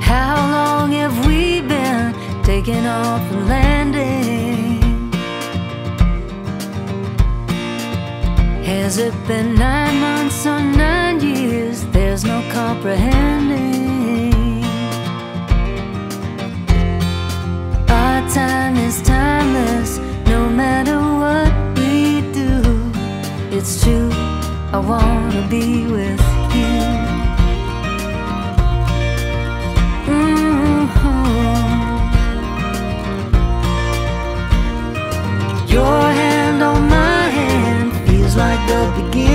How long have we been taking off and landing? Has it been nine months or nine years? There's no comprehending. Our time is timeless, no matter what we do. It's true, I wanna be with Your hand on my hand feels like the beginning.